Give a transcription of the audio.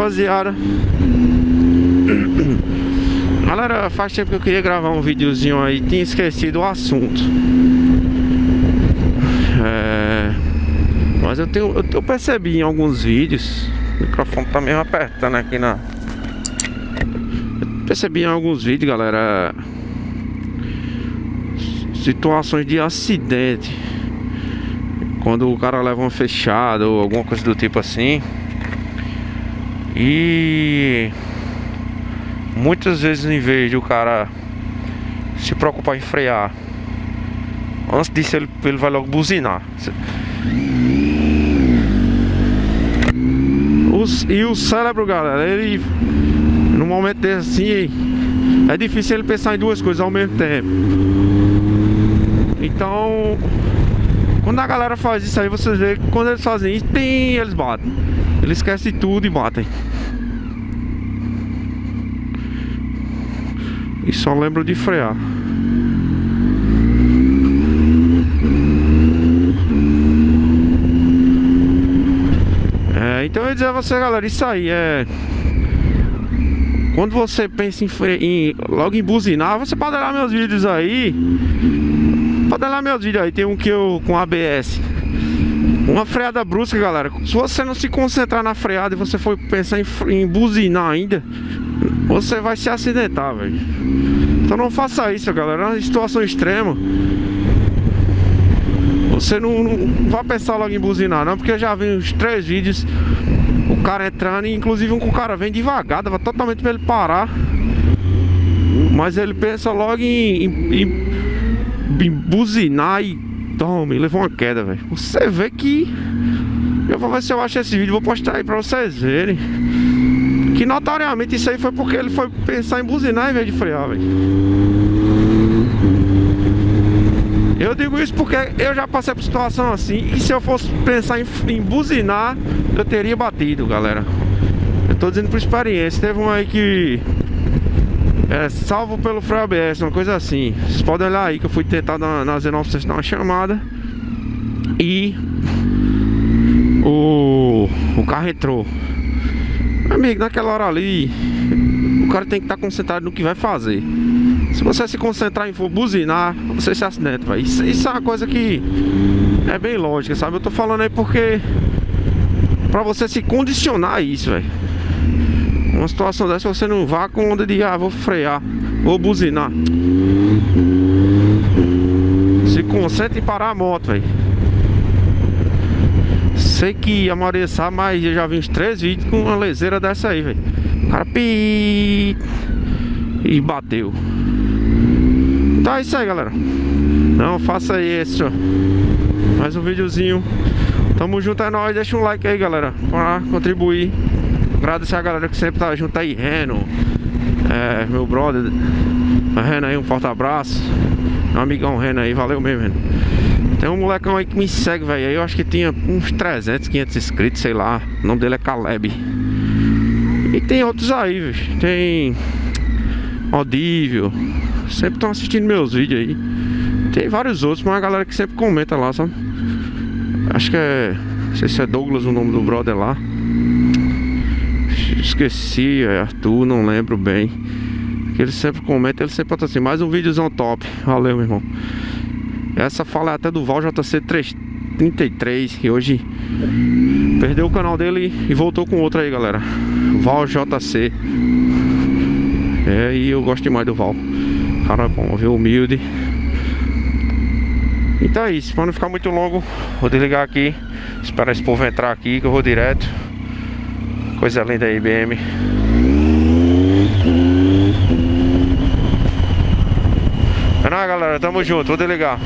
rapaziada Galera, faz tempo que eu queria gravar um videozinho aí. Tinha esquecido o assunto. É... Mas eu, tenho, eu, eu percebi em alguns vídeos. O microfone tá meio apertando aqui na eu Percebi em alguns vídeos, galera Situações de acidente. Quando o cara leva uma fechada Ou alguma coisa do tipo assim e muitas vezes em vez de o cara se preocupar em frear, antes disso ele, ele vai logo buzinar. Os, e o cérebro, galera, ele no momento desse assim, é difícil ele pensar em duas coisas ao mesmo tempo. Então, quando a galera faz isso aí, vocês veem que quando eles fazem isso, tem, eles batem. Eles esquecem tudo e batem. E só lembro de frear. É, então eu ia dizer a você, galera, isso aí é. Quando você pensa em, fre... em logo em buzinar, você pode olhar meus vídeos aí. Pode olhar meus vídeos aí, tem um que eu com ABS. Uma freada brusca, galera. Se você não se concentrar na freada e você for pensar em, em buzinar ainda, você vai se acidentar, velho. Então não faça isso, galera. É uma situação extrema. Você não, não vai pensar logo em buzinar, não, porque eu já vi uns três vídeos o cara entrando, inclusive um que o cara vem devagar, dava totalmente pra ele parar. Mas ele pensa logo em, em, em, em buzinar e Tome, levou uma queda, velho. Você vê que. Eu vou ver se eu acho esse vídeo, vou postar aí pra vocês verem. Que notoriamente isso aí foi porque ele foi pensar em buzinar em vez de frear, velho. Eu digo isso porque eu já passei por situação assim E se eu fosse pensar em, em buzinar Eu teria batido, galera Eu tô dizendo por experiência Teve um aí que é, salvo pelo Freio ABS, uma coisa assim. Vocês podem olhar aí que eu fui tentar na, na Z900 dar uma chamada. E o, o carro entrou. Amigo, naquela hora ali, o cara tem que estar tá concentrado no que vai fazer. Se você se concentrar em for buzinar, você se acidenta, Isso, isso é uma coisa que é bem lógica, sabe? Eu tô falando aí porque pra você se condicionar a isso, velho. Uma situação dessa você não vá com onda de ah, vou frear, vou buzinar. Se concentre em parar a moto, velho. Sei que a maioria sabe, mas eu já vi uns três vídeos com uma leseira dessa aí, velho. Cara pi e bateu. Então é isso aí, galera. Não faça isso. Mais um videozinho. Tamo junto, é nóis. Deixa um like aí, galera, pra contribuir Agradecer a galera que sempre tá junto aí, Reno, é, meu brother, a Reno aí, um forte abraço. Meu amigão Reno aí, valeu mesmo, Reno. Tem um molecão aí que me segue, velho. Eu acho que tinha uns 300, 500 inscritos, sei lá. O nome dele é Caleb. E tem outros aí, velho. Tem Odívio. Sempre estão assistindo meus vídeos aí. Tem vários outros, mas a galera que sempre comenta lá, sabe? Acho que é. Não sei se é Douglas o nome do brother lá esqueci, é Arthur, não lembro bem. Que ele sempre comenta, ele sempre bota assim, mais um vídeozão top. Valeu, meu irmão. Essa fala é até do Val JC 333, que hoje perdeu o canal dele e voltou com outro aí, galera. Val JC. É, e eu gosto demais do Val. Cara bom, viu? Humilde. Então é isso, para não ficar muito longo, vou desligar aqui. Esperar esse povo entrar aqui que eu vou direto. Coisa linda aí, IBM. É galera. Tamo junto. Vou desligar.